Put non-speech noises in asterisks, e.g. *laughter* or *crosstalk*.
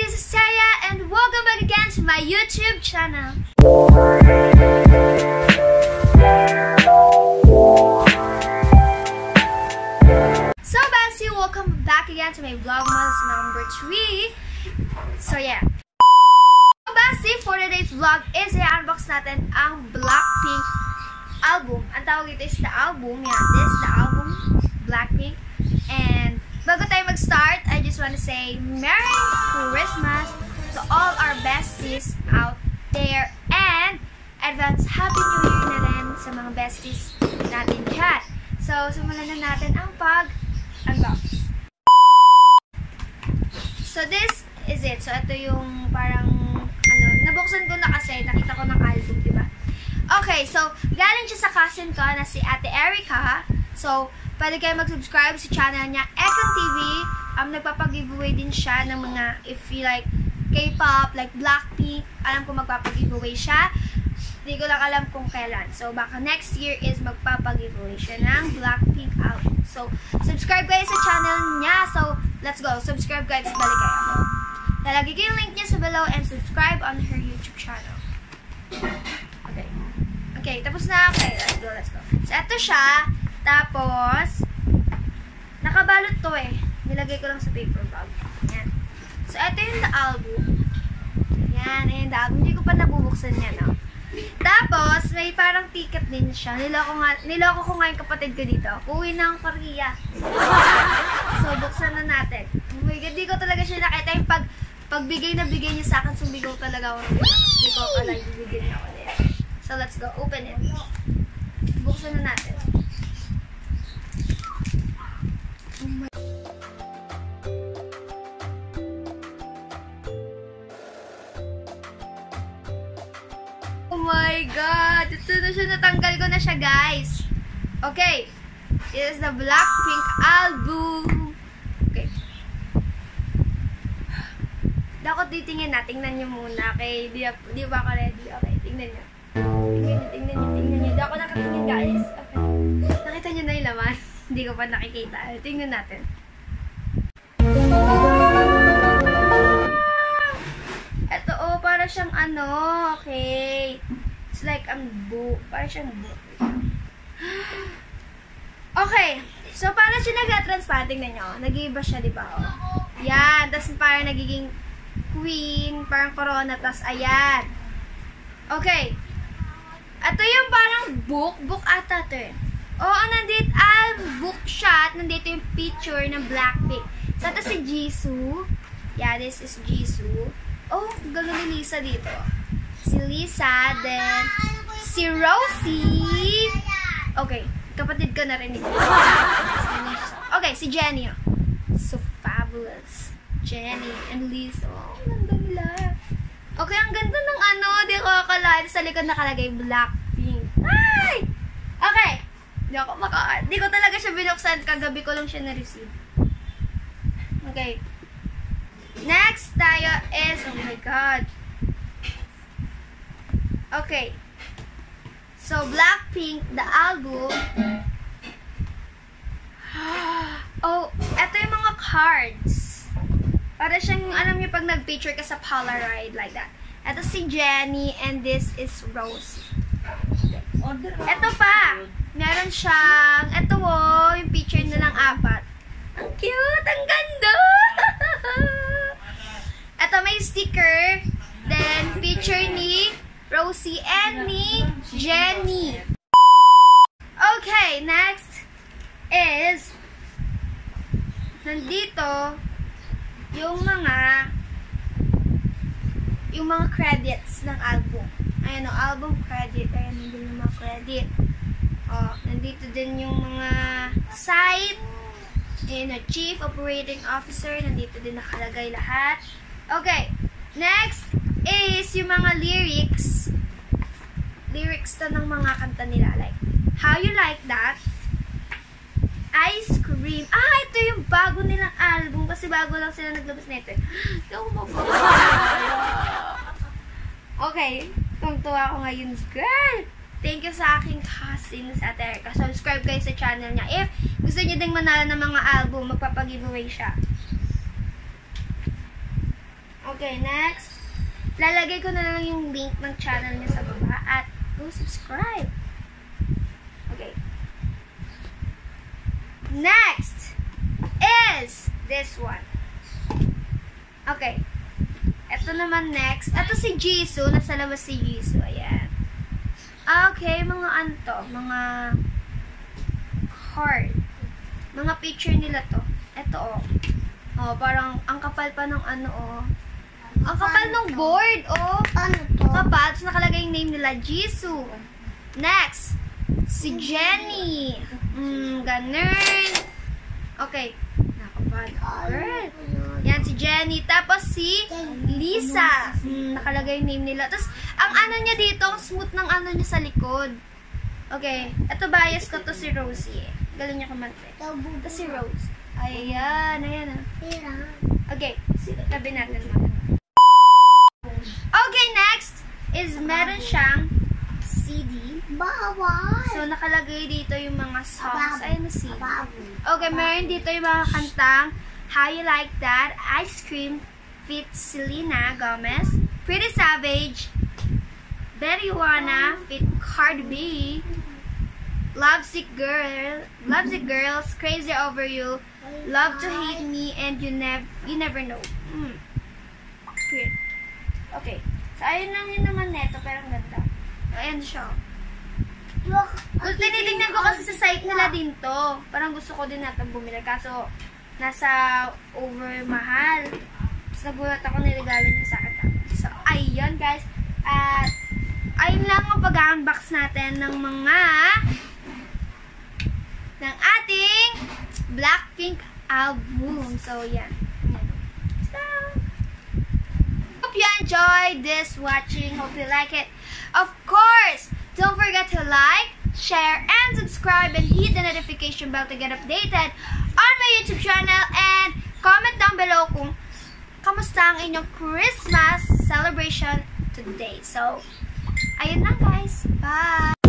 this is Saya and welcome back again to my YouTube channel. So Bessie, welcome back again to my Vlogmas number 3. So yeah. So Bessie, for today's vlog is i-unbox natin ang Blackpink album. Ang tawag ito is the album. Yeah, this is the album Blackpink. And bago tayo mag-start, I just want to say Merry Christmas to all our besties out there. And advance Happy New Year na rin sa mga besties natin dyan. So, simulan na natin ang pag-unbox. So, this is it. So, ito yung parang, ano, nabuksan ko na kasi, nakita ko ng album, di ba? Okay, so, galing siya sa cousin ko na si Ate Erica. So, pwede kayo mag-subscribe sa channel niya, Ekon TV. Um, nagpapag-giveaway din siya ng mga, if you like, K-pop, like Blackpink. Alam ko magpapag-giveaway siya. Hindi ko lang alam kung kailan. So, baka next year is magpapag-giveaway siya ng Blackpink album. So, subscribe kayo sa channel niya. So, let's go. Subscribe guys. Balik kayo. Lalagay ko yung link niya sa below and subscribe on her YouTube channel. Okay. Okay, tapos na. Okay, let's go, let's go. So, ito siya. Tapos, nakabalot to eh. Nilagay ko lang sa paper bag. Yan. So, ito yung the album. Yan, ayan the album. Hindi ko pa nabubuksan yan, no? Tapos, may parang ticket din siya. Niloko, nga, niloko ko nga yung kapatid ko dito. Uwi na ang Korea. So, buksan na natin. Oh my God, di ko talaga siya nakita yung pag, pagbigay na bigay niya sa akin, sumigaw talaga ako. Hindi ko akala bibigyan niya nila. So, let's go. Open it. Buksan na natin. Siya, natanggal ko na siya, guys. Okay. This is the Blackpink album. Okay. Dapat titingin na. Tingnan nyo muna. Okay. Di, di ba ako ready? Okay. Tingnan nyo. Tingnan nyo, tingnan nyo, tingnan nyo. Di nakatingin, guys. Okay. Nakita nyo na yung laman. *laughs* Hindi ko pa nakikita. Tingnan natin. Ito, oh, para siyang ano, okay. It's like ang book. Para siyang book. *gasps* Okay. So, para siya nag-transplant. Tingnan nyo. Nag-iiba siya, di ba? Oh. Yan. Tapos, parang nagiging queen. Parang corona. Tapos, ayan. Okay. Ito yung parang book. Book ata ito eh. Oo, nandito, ah, book shot. Nandito yung picture ng Blackpink. So, ito si Jisoo. Yeah, this is Jisoo. Oh, gano'n ni Lisa dito. Si Lisa, then si Rosie. Okay, kapatid ko na rin ito. Okay, si Jenny. So fabulous. Jenny and Lisa. Oh, ang nila. Okay, ang ganda ng ano, di ko akalain. Sa likod nakalagay Blackpink. Ay! Okay. Di ako maka... Di ko talaga siya binuksan. Kagabi ko lang siya na-receive. Okay. Next tayo is, oh my god. Okay. So, Blackpink, the album. *gasps* Oh, eto yung mga cards. Para siyang, alam niyo, pag nag-picture ka sa Polaroid, like that. Ito si Jenny, and this is Rose. Ito pa. Meron siyang, ito oh, yung picture nilang apat. Ang cute! Ang ganda! *laughs* Ito may sticker. Then, picture ni Rosie and ni Jenny. Okay, next is nandito yung mga yung mga credits ng album. Ayan o, album credit. Ayan, nandito yung mga credit. Oh, nandito din yung mga site. Ayan o, Chief Operating Officer. Nandito din nakalagay lahat. Okay. Next is yung mga lyrics. Lyrics to ng mga kanta nila. Like, How You Like That? Ice Cream. Ah, ito yung bago nilang album. Kasi bago lang sila naglabas nito. Hindi ako. Okay. Tungtuwa ako ngayon, girl. Thank you sa aking cousin sa Ate Erica. Subscribe kayo sa channel niya. If gusto niyo ding manalo ng mga album, magpapag-giveaway siya. Okay, next. Lalagay ko na lang yung link ng channel niya sa baba at go subscribe. Okay. Next is this one. Okay. Ito naman next. Ito si Jisoo. Nasa labas si Jisoo. Ayan. Okay, mga anto. Mga heart. Mga picture nila to. Ito oh. Oh, parang ang kapal pa ng ano oh. Ang kapal ng board oh. Ano to? Kapal. Tapos nakalagay yung name nila. Jisoo. Next. Si Jenny. Mm, ganun. Okay. Nakapal. Girl. Yan, si Jenny. Tapos si Lisa. Mm, nakalagay yung name nila. Tapos, ang ano niya dito, ang smooth ng ano niya sa likod. Okay. Ito bias ko to si Rosie. Galing niya kumante. Ito si Rose. Ayan, ayan ah. Okay, tabi natin muna. Okay, next is meron siyang CD. Bawal. So, nakalagay dito yung mga songs. Ayan na. Bawal. Okay, meron dito yung mga kantang How You Like That, Ice Cream, Fit Selena Gomez, Pretty Savage, Betty Juana, Fit Cardi B, Lovesick Girl, Lovesick Girls, Crazy Over You, Love to Hate Me, and You, nev you Never Know. Mm. Weird. Okay. So, ayun lang yun naman neto, pero ang ganda. Ayan siya. Kung tinitingnan ko kasi sa site nila din to. Parang gusto ko din natin bumili. Kaso, nasa over mahal. Tapos nagulat ako niregalo niya sa akin. So, ayun guys. At, ayun lang ang pag-unbox natin ng mga ng ating Blackpink album. So, yan. Yan. So, hope you enjoyed this watching. Hope you like it. Of course, don't forget to like, share, and subscribe and hit the notification bell to get updated on my YouTube channel and comment down below kung kamusta ang inyong Christmas celebration today. So, ayun lang guys. Bye!